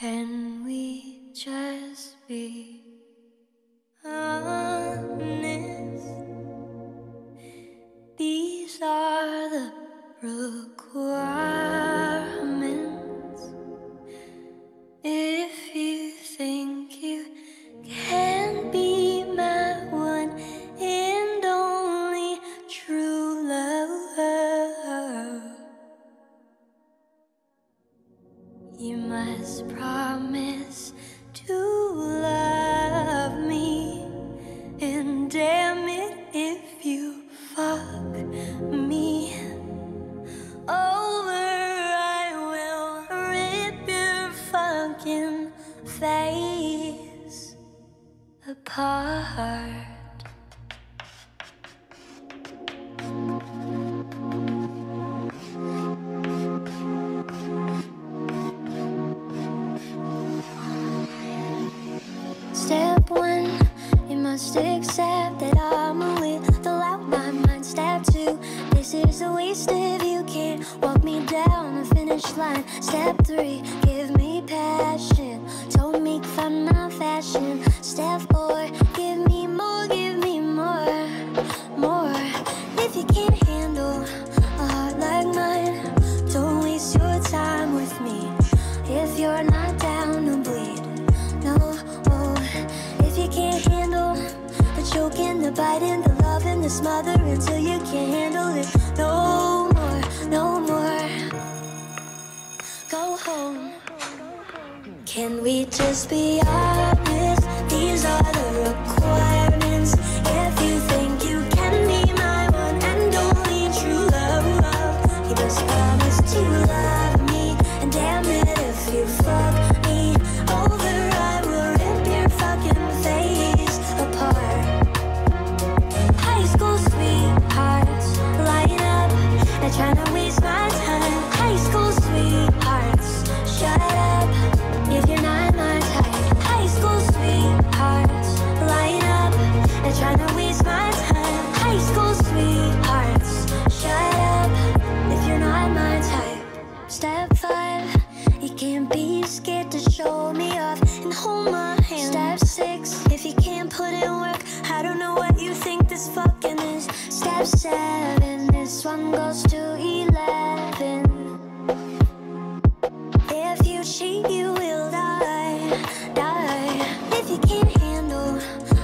Can we just be honest? These are the requirements. If you think you can you must promise to love me. And damn it, if you fuck me over, I will rip your fucking face apart. Step three, give me passion. Don't make fun of fashion. Step four, give me more, give me more, more. If you can't handle a heart like mine, don't waste your time with me. If you're not down to bleed, no, oh. If you can't handle the choking, the biting, the loving, the smothering until you can't handle it, no home. Can we just be honest? These are the requirements. If you think you can be my one and only true love, you must promise to love me. And damn it, if you fuck me over, I will rip your fucking face apart. High school sweethearts line up, not trying to and hold my hand. Step six, if you can't put in work, I don't know what you think this fucking is. Step seven, this one goes to eleven. If you cheat, you will die, die. If you can't handle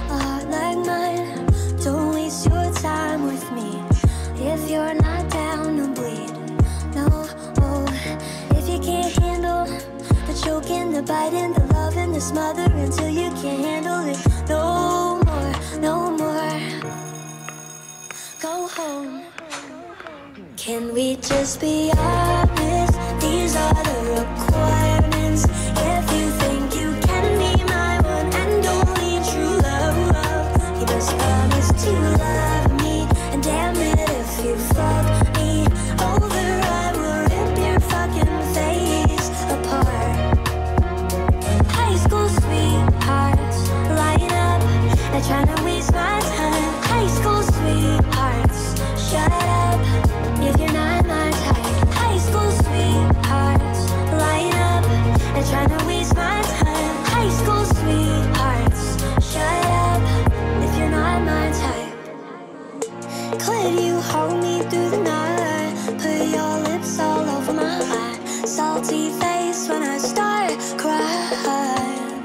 a heart like mine, don't waste your time with me. If you're not down to bleed, no, oh. If you can't handle the choking, the biting, the smothering until you can't handle it, no more, no more. Go home. Can we just be honest? These are the requirements. Salty face when I start crying.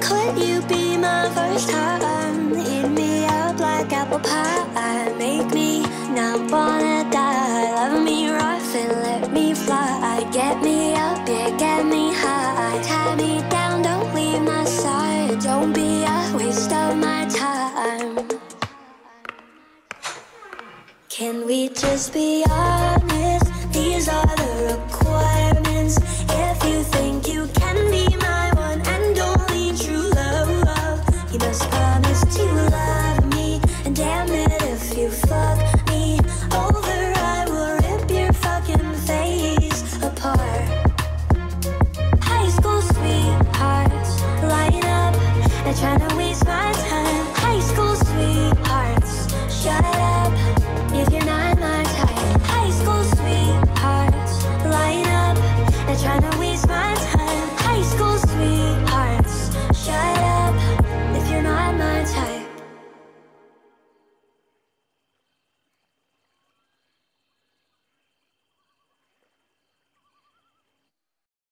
Could you be my first time? Eat me up like apple pie. Make me not wanna die. Love me rough and let me fly. Get me up, yeah, get me high. Tie me down, don't leave my side. Don't be a waste of my time. Can we just be honest? These are the requirements. If you think you can be my one